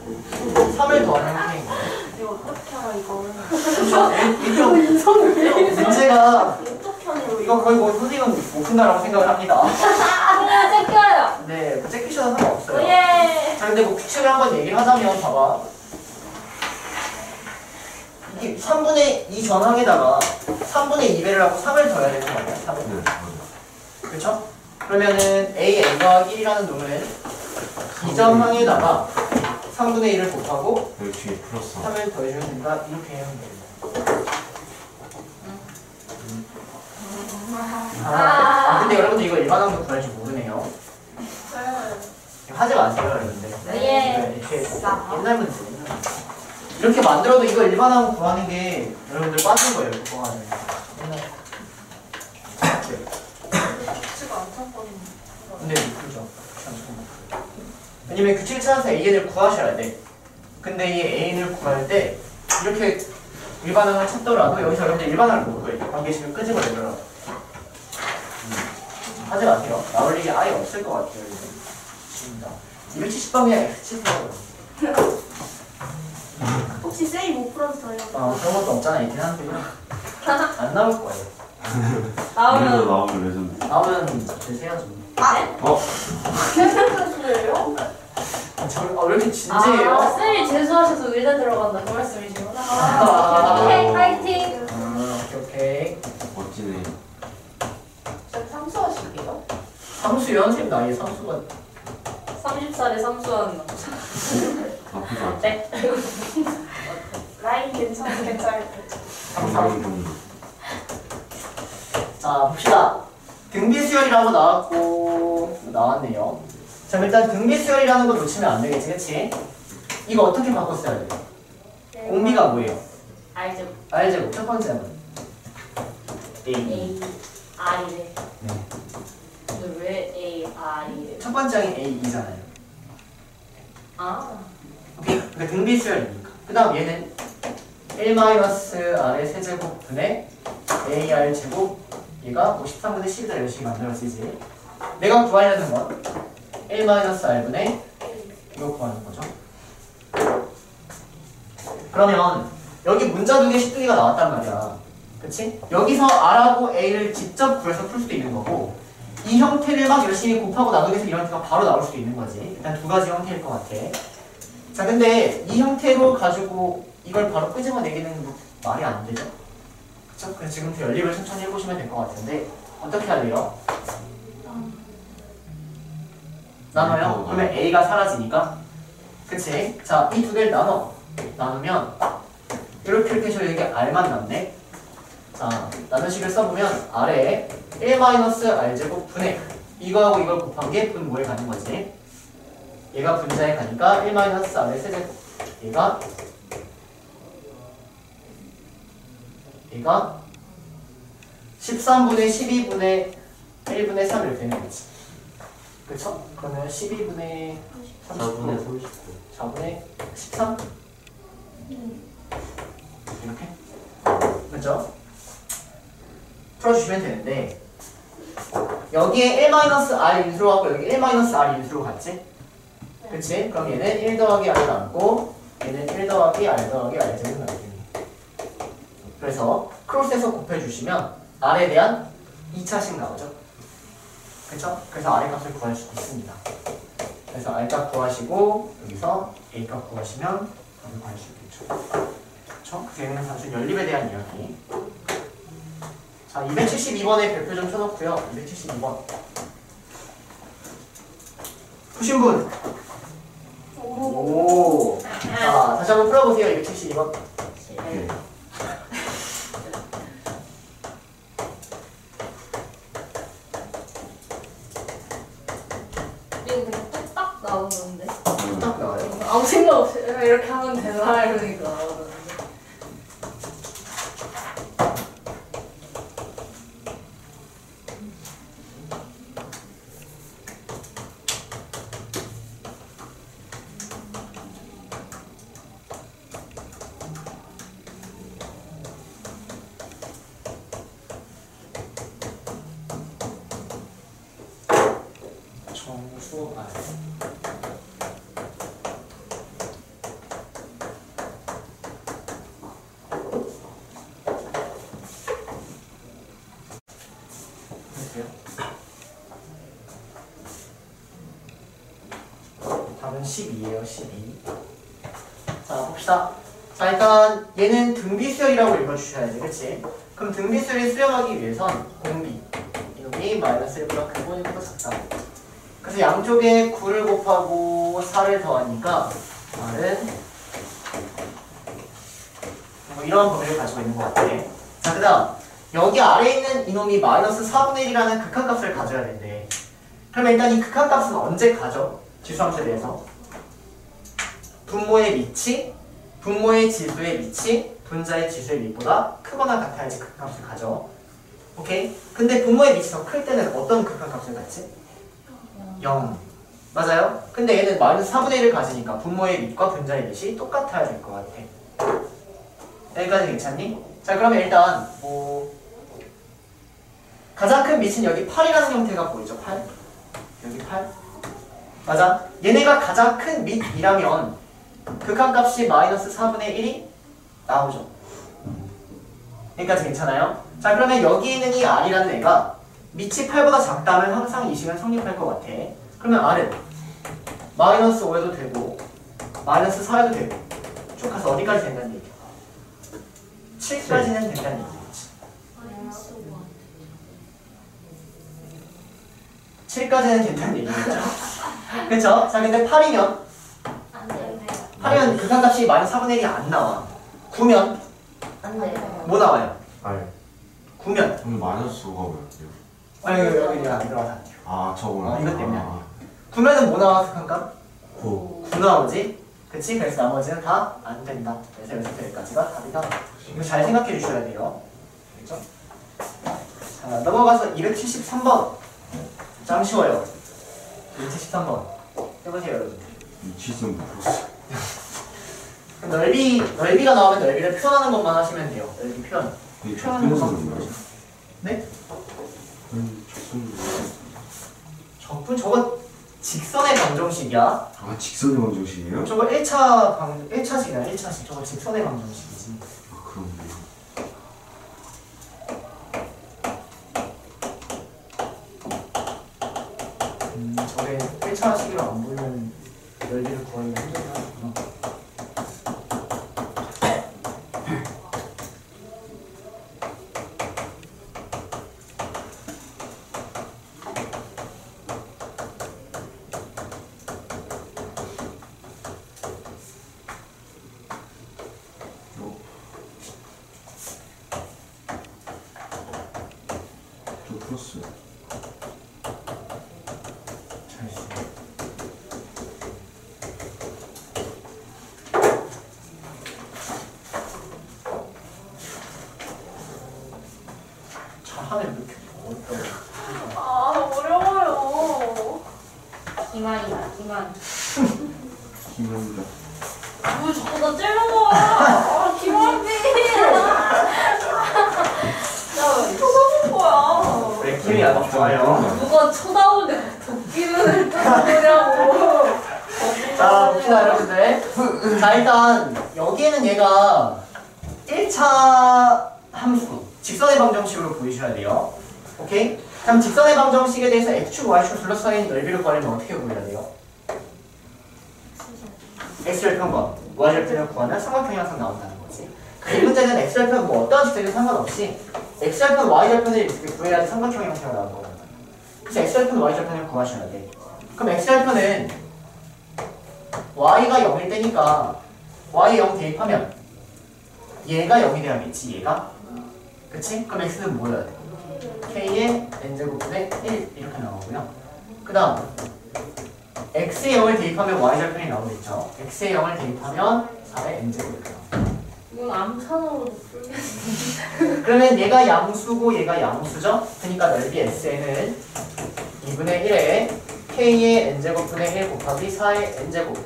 3을 더하는 형태인 거예요 이거 어떻게 알아, 이거는. 그렇죠? 이쪽 문제가 어떻게 하냐고. 이거 거의 뭐 선생님은 못 푼다라고 생각을 합니다 그냥 째껴요. 네, 뭐 째끼셔도 상관없어요 예. 자 근데 뭐 규칙을 한번 얘기를 하자면 봐봐 이게 3분의 2 전항에다가 3분의 2배를 하고 3을 더해야 되는 거 아니야? 3을 네 맞아요 그렇죠? 그러면은 a n 더하기 1이라는 놈은 이 점항에다가 3분의 1을 곱하고 여기 뒤에 플러스 3을 더해주면 된다. 이렇게 하면 됩니다 아, 아 근데 여러분들 이거 일반 항도 구할 줄 모르네요. 하지 마세요 여러분들. 예. 이렇게 옛날 문제. 이렇게 만들어도 이거 일반 항 구하는 게 여러분들 빠진 거예요 그거 하는 옛날 수가 안 찼거든요. 근데 그죠. 왜냐면 규칙을 찾아서 AN을 구하셔야 돼. 근데 이 AN을 구할 때 이렇게 일반항을 찾더라도 여기서 여러분들 일반항을 못 구해요 관계식을 끄집어내더라도 음, 하지 마세요. 나올 일이 아예 없을 것 같아요 진짜. 270방이야 X7라고 혹시 세이 못 풀어서 저희가 어, 그런 것도 없잖아. 있긴 한데 안 나올 거예요. 나오면 나오면 레전드. 나오면 제세야죠 괜찮으시래요? 저, 어, 왜 이렇게 진지해요? 아, 쌤이 재수하셔서 의대 들어간다 그 말씀이시구나. 아. 오케이, 파이팅. 아, 오케이 오케이 멋지네 쌤 삼수하실게요. 삼수 연습 나이 삼수가 30살에 삼수하는 남자. 나쁘지 않죠? 네. 라인 괜찮아 괜찮아 상상이 좀자 봅시다 등비 수열이라고 나왔고 나왔네요 자 일단 등비 수열이라는 거 놓치면 안 되겠지 그치? 이거 어떻게 바꿔 써야 돼요? 공비가 뭐예요? 알죠. 알죠? 첫 번째는 A A R이래. 네. 왜 A R이래? 첫 번째는 A이잖아요 아. 오케이? 그러니까 등비 수열이니까 그 다음 얘는 1-r의 세제곱 분의 AR 제곱 얘가 뭐 13분의 10이다. 이런 식으로 만들어지지. 내가 구하려는 건 1-r분의 이거 구하는 거죠. 그러면 여기 문자 두개 식두개가 나왔단 말이야. 그치? 여기서 R하고 A를 직접 구해서 풀 수도 있는 거고 이 형태를 막 열심히 곱하고 나누기 해서 이 형태가 바로 나올 수도 있는 거지. 일단 두 가지 형태일 것 같아. 자 근데 이 형태로 가지고 이걸 바로 끄집어내기는 뭐 말이 안 되죠 그래서 지금부터 연립을 천천히 해보시면 될 것 같은데 어떻게 할래요? 나눠요? 그러면 A가 사라지니까 그치? 자 이 두 개를 나눠 나누면 이렇게 이렇게 해서 여기 R만 남네 자 나누식을 써보면 R에 1-R제곱 분의 이거하고 이걸 곱한 게 분모에 가는 거지 얘가 분자에 가니까 1-R의 세제곱 얘가 얘가 13분의 12분의 1분의 3 이렇게 되는 거지 그쵸? 그러면 12분의 4분의 39 39 4분의 13 이렇게 그죠? 풀어주시면 되는데 여기에 1-R 인수로 하고 여기 1-R 인수로 갔지? 그치? 그럼 얘는 1 더하기 R 남고 얘는 1 더하기 R 더하기 R 제곱 남겠네 그래서 크로스해서 곱해주시면 R에 대한 2차식 나오죠? 그쵸? 그래서 R의 값을 구할 수 있습니다 그래서 R 값 구하시고 여기서 A 값 구하시면 답을 구할 수 있겠죠 그쵸? 그래서 단순 연립에 대한 이야기 자 272번에 별표 좀 쳐놓고요 272번 푸신 분 오. 자, 다시 한번 풀어보세요. 272번. 예. 이거 그냥 뚝딱 나오는데. 딱 나와요. 아무 생각 없 이 이렇게 하면 되나? 이러니까 나오는데. 정수 알. 됐어요? 답은 12예요, 12. 자, 봅시다. 자, 일단 얘는 등비수열이라고 읽어주셔야지, 그치? 그럼 등비수열이 수렴하기 위해선 공비, 이놈이 마이너스 1보다 크고 1보다 작다. 그래서 양쪽에 9를 곱하고 4를 더하니까 말은 뭐 이런 범위를 가지고 있는 것 같아. 자, 그 다음 여기 아래에 있는 이놈이 마이너스 4분의 1이라는 극한값을 가져야 된대. 그럼 일단 이 극한값은 언제 가져? 지수함수에 대해서 분모의 밑이 분모의 지수의 밑이 분자의 지수의 밑보다 크거나 같아야지 극한값을 가져. 오케이? 근데 분모의 밑이 더 클 때는 어떤 극한값을 갖지? 0 맞아요? 근데 얘는 마이너스 4분의 1을 가지니까 분모의 밑과 분자의 밑이 똑같아야 될 것 같아 여기까지 괜찮니? 자 그러면 일단 뭐 가장 큰 밑은 여기 8이라는 형태가 보이죠? 8 여기 8 맞아? 얘네가 가장 큰 밑이라면 극한값이 마이너스 4분의 1이 나오죠 여기까지 괜찮아요? 자 그러면 여기 있는 이 R이라는 애가 밑이 8보다 작다면 항상 이 식은 성립할 것 같아. 그러면 R은 마이너스 5해도 되고 마이너스 4해도 되고 쭉 가서 어디까지 된다는? 7까지는 된다는 얘기겠지. 7까지는 된다는 얘기겠죠? 그쵸? 자 근데 8이면 안 돼요. 하면 극한값이 마이너스 4분의 1이 안 나와. 9면 안 돼요. 뭐 나와요? 알 9면 그럼 마이너스가 왜요? 아 여기 여기 안 들어가서 안 돼요. 아 저거는 어, 이것 때문에. 아, 9면은 뭐 나와 극한값? 9 9 나오지? 그치? 그래서 나머지는 다 안 된다. 그래서 여기서 여기까지가 답이다. 이거 잘 생각해 주셔야 돼요. 알겠죠? 자, 넘어가서 273번. 짱 쉬워요. 273번. 해보세요, 여러분. 이 치수는 플러스 그럼 넓이, 넓이가 나오면 넓이를 표현하는 것만 하시면 돼요. 넓이 표현. 이 표현하는 것만? 네? 음, 적분, 저거 직선의 방정식이야. 아 직선의 방정식이에요? 저거 1차 방, 1차식이야, 1차식. 저거 직선의 방정식이지. 아 그럼요 음, 저게 1차식으로 안 보이면 넓이를 구하기가 힘들구나. 어. 저 플러스 잘 써. 잘하네, 왜 이렇게 어렵다고. 아 어려워요. 기만이다 기만. 김현이다 왜 자꾸 나 찔러봐. 아 기만이. 야 쳐다본 거야. 왜 힘이 안 좋아요? 누가 쳐다보는데 도끼를 떠보냐고. 자, 봅시다, 여러분들. 자, 일단, 여기에는 얘가 1차 함수, 직선의 방정식으로 보이셔야 돼요. 오케이? 그럼 직선의 방정식에 대해서 x축, y축 둘러싸인 넓이를 구하려면 어떻게 구해야 돼요? x절편과 y절편을 구하면 삼각형이 항상 나온다는 거지. 이 문제는 x절편 뭐 어떤 식들이 상관없이 x절편, y절편을 이렇게 구해야지 삼각형 형태가 나오는 거예요. 그래서 x절편, y절편을 구하셔야 돼. 그럼 x절편은 y가 0일 때니까 y 0 대입하면 얘가 0이 돼야겠지 얘가 그치? 그럼 x는 뭐여야 돼? k의 n제곱분의 1 이렇게 나오고요 그 다음 x의 0을 대입하면 y절편이 나오겠죠 x의 0을 대입하면 4의 n제곱 이렇게 나와요 이건 암산으로 풀겠는데. 그러면 얘가 양수고 얘가 양수죠? 그러니까 넓이 SN은 2분의 1에 K의 N제곱분의 1 곱하기 4의 N제곱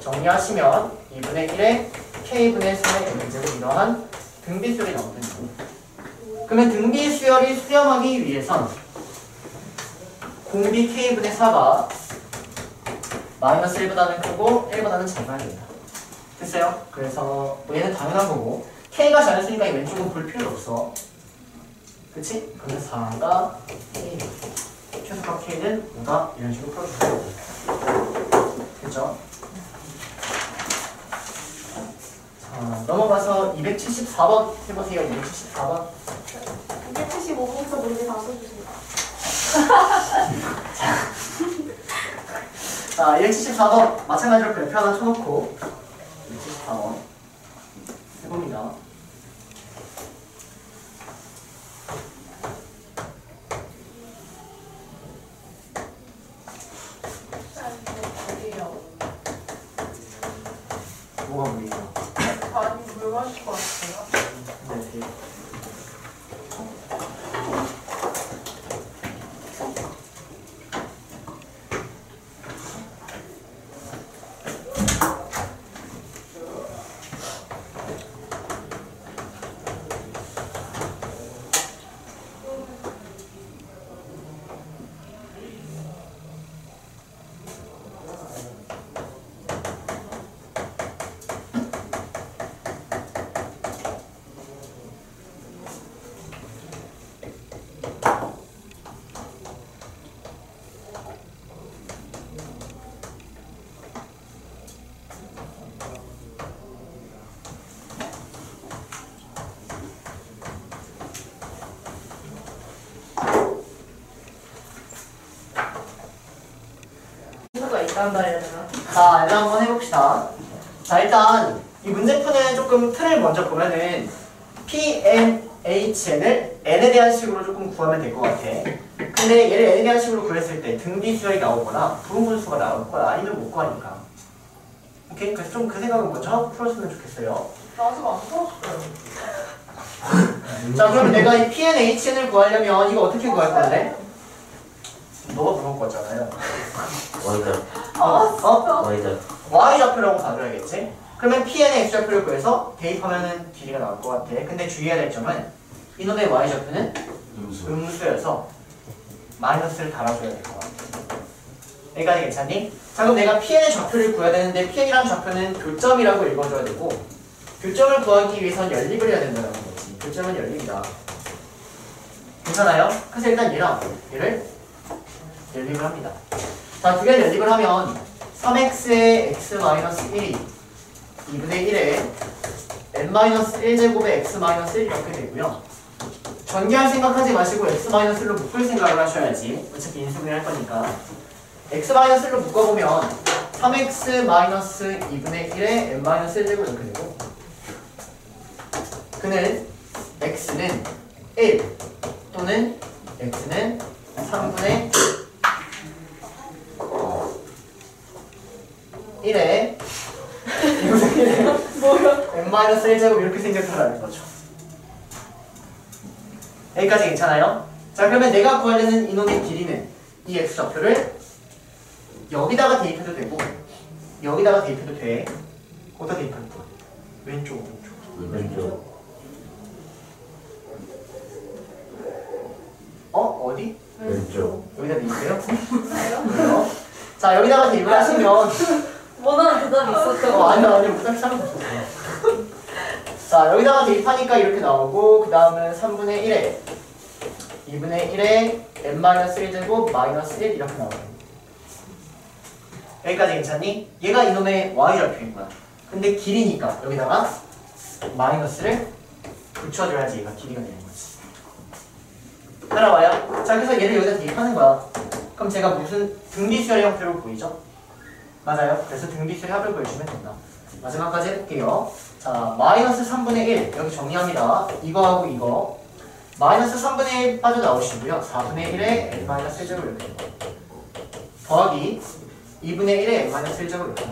정리하시면 2분의 1에 K분의 3의 N제곱 이러한 등비수열이 나오는 거고 그러면 등비 수열이 수렴하기 위해선 공비 K분의 4가 마이너스 1보다는 크고 1보다는 작아야 된다 됐어요? 그래서 뭐 얘는 당연한 거고 K가 잘했으니까 이 왼쪽은 볼 필요 없어 그치? 그러면 4가 K 최소값 K는 5다 이런 식으로 풀어주세요 됐죠? 자 넘어가서 274번 해보세요 274번 275분부터 문제 다 써주세요. 자 274번 마찬가지로 별표 하나 쳐놓고 274번 해봅니다? 뭐가 문제야? 아니 물 마실 것 같아요. 네, 네. 친구가 있단다 해야 되나? 자, 이제 한번 해봅시다. 자 일단 이 문제푸는 조금 틀을 먼저 보면은 P, N, H, N을 N에 대한 식으로 조금 구하면 될 것 같아. 근데 얘를 N에 대한 식으로 구했을 때 등비 수열이 나오거나 부분분수가 나올 거야 아니면 못 구하니까. 오케이? 그래서 좀 그 생각을 먼저 하고 풀었으면 좋겠어요. 나 아직 안 풀었어요. 자 그러면 내가 이 P, N, H, N을 구하려면 이거 어떻게 구할 건데? 너가 물어볼 거잖아요. Y좌 어? 어? Y좌 y 좌표라고 가져야겠지? 그러면 pn의 x 좌표를 구해서 대입하면은 길이가 나올 것 같아. 근데 주의해야 될 점은 이놈의 y 좌표는 음수. 음수 여서 마이너스를 달아줘야 될 것 같아. 여기까지 괜찮니? 자 그럼 내가 pn의 좌표를 구해야 되는데 pn이라는 좌표는 교점이라고 읽어줘야 되고 교점을 구하기 위해선 연립을 해야 된다는 거지. 교점은 연립이다. 괜찮아요? 그래서 일단 얘랑 얘를 연립을 합니다. 자, 두 개를 연립을 하면 3x의 x-1이 2분의 1에 n-1제곱의 x-1 이렇게 되고요. 전개할 생각하지 마시고 x-1로 묶을 생각을 하셔야지. 어차피 인수분해 할 거니까. x-1로 묶어보면 3x-2분의 1에 n-1제곱 이렇게 되고 그는 x는 1 또는 x는 3분의 1에 2분의 1에 뭐야? n-1제곱 이렇게 생겼다라는 거죠. 여기까지 괜찮아요? 자 그러면 내가 구하려는 이놈의 길이는 이 x좌표를 여기다가 대입해도 되고 여기다가 대입해도 돼. 어디다 대입할 거야? 왼쪽 오른쪽. 왼쪽 어? 어디? 왼쪽 여기다 대입해요? 자 여기다가 대입을 하시면 원하는 대답이 있었죠. 어, 아니요, 아니요, 부담. 자, 여기다가 대입하니까 이렇게 나오고, 그 다음은 3분의 1에 2분의 1에 n-1제곱 마이너스 1 이렇게 나오네. 여기까지 괜찮니? 얘가 이놈의 y좌표인 거야. 근데 길이니까 여기다가 마이너스를 붙여줘야지 얘가 길이가 되는 거지. 따라와요? 자, 그래서 얘를 여기다 대입하는 거야. 그럼 제가 무슨 등비수열 형태로 보이죠? 맞아요. 그래서 등비수의 합을 보여주면 된다. 마지막까지 해볼게요. 자, 마이너스 3분의 1 여기 정리합니다. 이거하고 이거 마이너스 3분의 1 빠져나오시고요. 4분의 1에 n 마이너스 1제곱 이렇게. 더하기 2분의 1에 n 마이너스 1제곱 이렇게.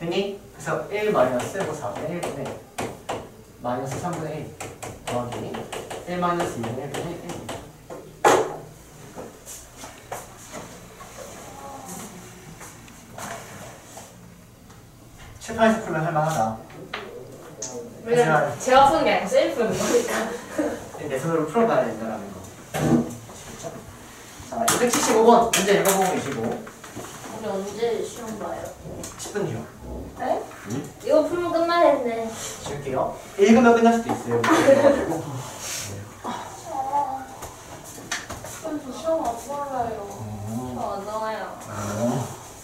됐니? 그래서 1 마이너스 뭐 4분의 1분의 1 마이너스 3분의 1 더하기 1 마이너스 2분의 1분의 1 칠판에서 풀면 할만하다. 왜냐면 제가 푸는 게 아니라 셀프 푸는 거니까. 내 손으로 풀어봐야 된다라는 거. 자, 275번 문제 읽어보고 계시고 우리 언제 시험 봐요? 10분 뒤요. 네? 이거 풀면 끝나겠네. 줄게요. 읽으면 끝날 수도 있어요. 저 시험 안 볼래요. 저 어서와요.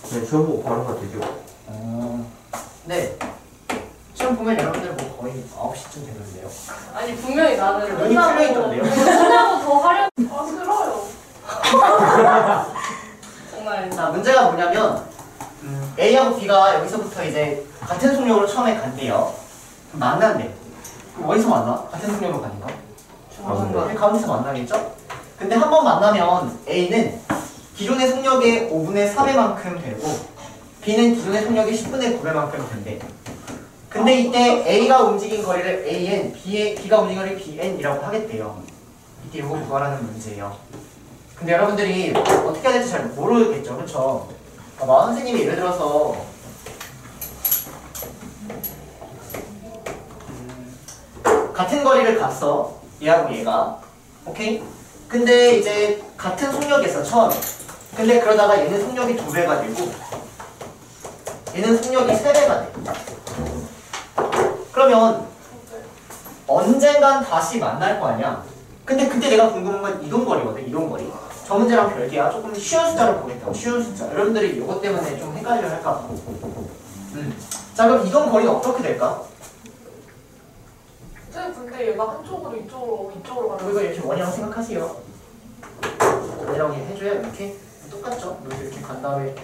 그냥 시험 보고 바로 가 되죠. 어, 네. 시험 보면 여러분들 뭐 거의 9시쯤 되는데요. 아니 분명히 나는 눈이 풀려 있던데요. 끝나고 더 하려. 아 싫어요. 정말. 자, 문제가 뭐냐면 음, A하고 B가 여기서부터 이제 같은 속력으로 처음에 간대요. 그럼 만난대. 그럼 어디서 만나? 같은 속력으로 가니까? 가운데. 가운데서 만나겠죠? 근데 한 번 만나면 A는 기존의 속력의 5분의 3회만큼 되고 B는 기존의 속력의 10분의 9회만큼 된대. 근데 이때 A가 움직인 거리를 AN, B의, B가 움직인 거리를 BN이라고 하겠대요. 이때 이거 구하라는 문제예요. 근데 여러분들이 어떻게 해야 될지 잘 모르겠죠, 그렇죠? 봐봐, 선생님이 예를 들어서 음, 같은 거리를 갔어, 얘하고 얘가, 오케이? 근데 이제 같은 속력에서 처음에, 근데 그러다가 얘는 속력이 두 배가 되고, 얘는 속력이 세 배가 돼. 그러면 언젠간 다시 만날 거 아니야? 근데 그때 내가 궁금한 건 이동거리거든, 이동거리. 저 문제랑 별개야. 조금 쉬운 숫자로 보겠다고, 쉬운 숫자. 여러분들이 이것 때문에 좀 헷갈려 할까 봐. 음. 자, 그럼 이동거리는 어떻게 될까? 쌤 근데 얘가 한쪽으로 이쪽으로 이쪽으로 가는 그리고 이렇게 원이라고 생각하세요. 원이라고 해줘야 이렇게 똑같죠? 여기 이렇게 간 다음에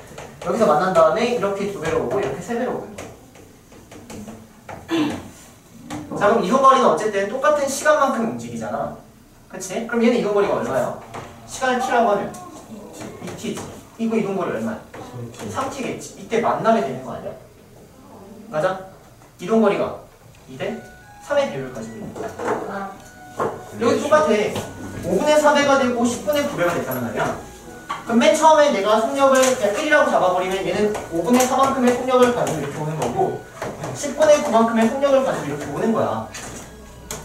여기서 만난 다음에 이렇게 두 배로 오고 이렇게 세 배로 오는 거야. 자 그럼 이동거리는 어쨌든 똑같은 시간만큼 움직이잖아. 그치? 그럼 얘는 이동거리가 얼마야? 시간을 t라고 하면 2t지. 이거 이동거리 얼마야? 3t겠지. 이때 만나게 되는 거 아니야? 맞아? 이동거리가 2대 3의 비율을 가지고 있는 거야. 아, 여기 똑같아. 5분의 4배가 되고 10분의 9배가 됐단 말이야. 그럼 맨 처음에 내가 속력을 그냥 1이라고 잡아버리면 얘는 5분의 4만큼의 속력을 가지고 이렇게 오는 거고 10분의 9만큼의 속력을 가지고 이렇게 오는 거야.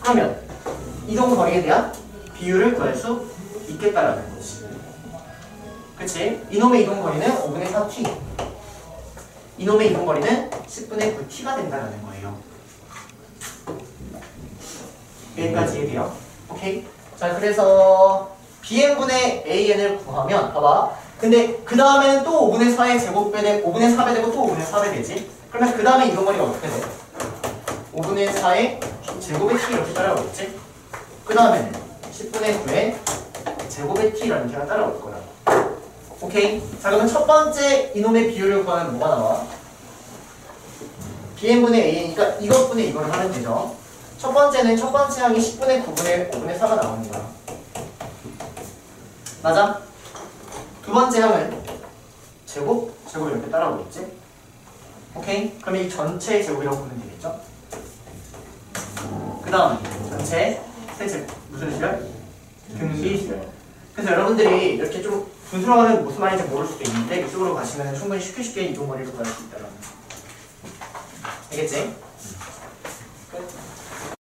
그러면 이동 거리에 대한 비율을 구할 수 있겠다라는 거지. 그치? 이놈의 이동 거리는 5분의 4t. 이놈의 이동 거리는 10분의 9t가 된다라는 거예요. 여기까지 얘기해요. 오케이? 자, 그래서 bn분의 an을 구하면, 봐봐. 근데 그 다음에는 또 5분의 4의 제곱배 되 5분의 4배 되고 또 5분의 4배 되지? 그러면 그 다음에 이동거리가 어떻게 돼? 5분의 4의 제곱의 t 이렇게 따라오겠지? 그 다음에는 10분의 9의 제곱의 t라는 개가 따라올 거야. 오케이? 자, 그러면 첫 번째 이놈의 비율을 구하면 뭐가 나와? bn분의 a니까 이것분의 이걸 하면 되죠. 첫 번째는 첫 번째 항이 10분의 9분의 5분의 4가 나오는 거야. 맞아? 두 번째 항은 제곱, 제곱 이렇게 따라오겠지? 오케이? 그러면 이 전체의 제곱이라고 보면 되겠죠? 그 다음 전체 세제곱 무슨 수열? 등비수열 그래서 여러분들이 이렇게 좀 분수화하면 무슨 말인지 모를 수도 있는데 이쪽으로 가시면 충분히 쉽게 쉽게 이동거리를 구할 수 있다는 거 알겠지?